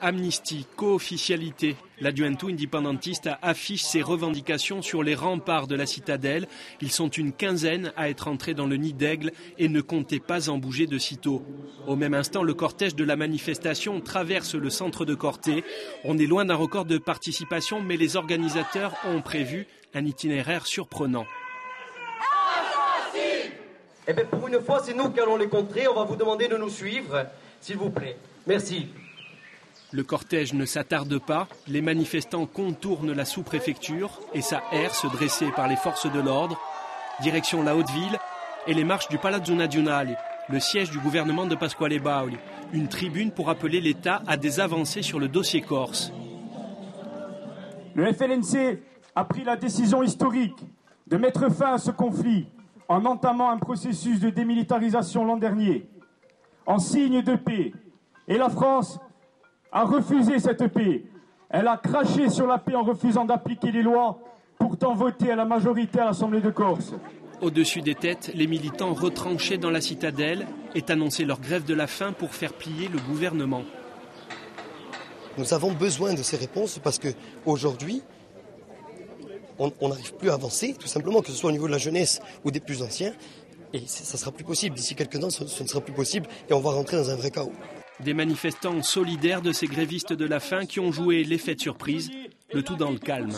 Amnistie, co-officialité. La Juventus indépendantiste affiche ses revendications sur les remparts de la citadelle. Ils sont une quinzaine à être entrés dans le nid d'aigle et ne comptaient pas en bouger de sitôt. Au même instant, le cortège de la manifestation traverse le centre de Corté. On est loin d'un record de participation, mais les organisateurs ont prévu un itinéraire surprenant. Eh bien, pour une fois, c'est nous qui allons les contrer. On va vous demander de nous suivre, s'il vous plaît. Merci. Le cortège ne s'attarde pas, les manifestants contournent la sous-préfecture et sa herse dressée par les forces de l'ordre, direction la Haute-Ville et les marches du Palazzo Nazionale, le siège du gouvernement de Pasquale Bauli, une tribune pour appeler l'État à des avancées sur le dossier corse. Le FLNC a pris la décision historique de mettre fin à ce conflit en entamant un processus de démilitarisation l'an dernier, en signe de paix. Et la France a refusé cette paix. Elle a craché sur la paix en refusant d'appliquer les lois pourtant votées à la majorité à l'Assemblée de Corse. Au-dessus des têtes, les militants retranchés dans la citadelle est annoncé leur grève de la faim pour faire plier le gouvernement. Nous avons besoin de ces réponses parce que aujourd'hui, on n'arrive plus à avancer, tout simplement, que ce soit au niveau de la jeunesse ou des plus anciens. Et ça ne sera plus possible. D'ici quelques temps, ce ne sera plus possible et on va rentrer dans un vrai chaos. Des manifestants solidaires de ces grévistes de la faim qui ont joué l'effet de surprise, le tout dans le calme.